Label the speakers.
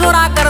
Speaker 1: छोरा कर